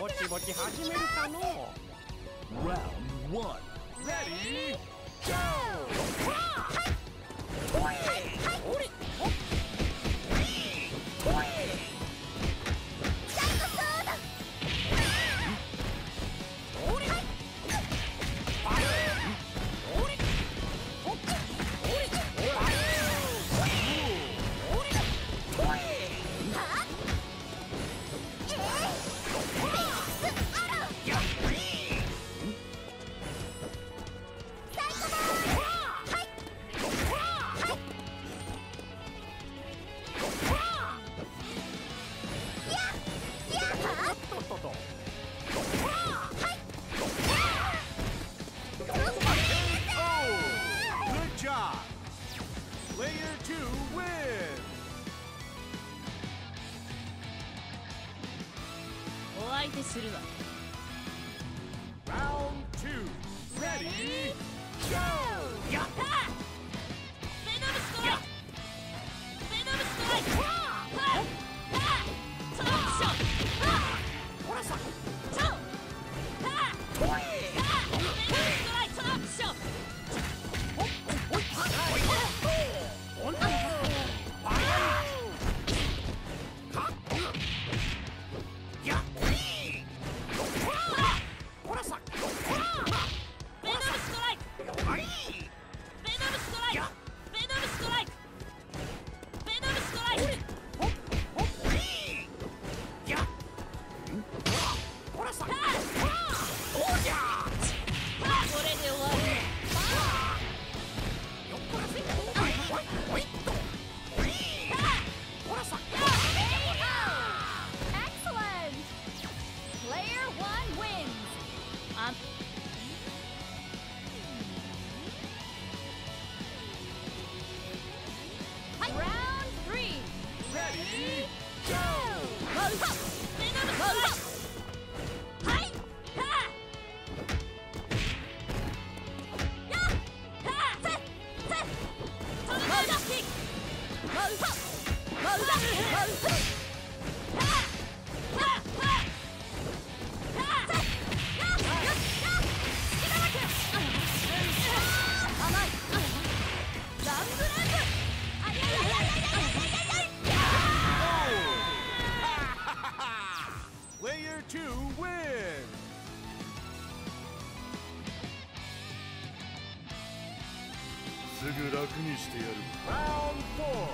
ぼちぼち始めるかの。ラウンド1レディー相手するわ。Yeah! to win. Round four.